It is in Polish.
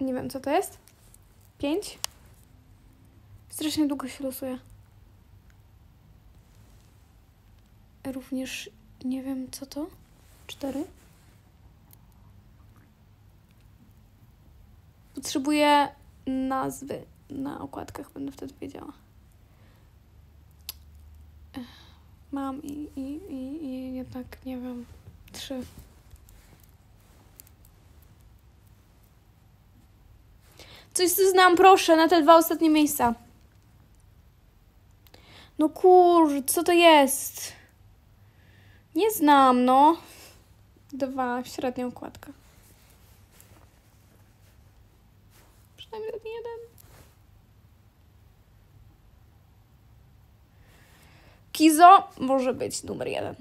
Nie wiem, co to jest. Pięć. Strasznie długo się losuje. Również nie wiem, co to. Cztery. Potrzebuję nazwy na okładkach, będę wtedy wiedziała. Mam i, i, i, i jednak nie wiem. Trzy. Coś co znam, proszę, na te dwa ostatnie miejsca. No kur, co to jest? Nie znam, no. Dwa, średnia okładka. Przynajmniej jeden. Kizo może być numer jeden.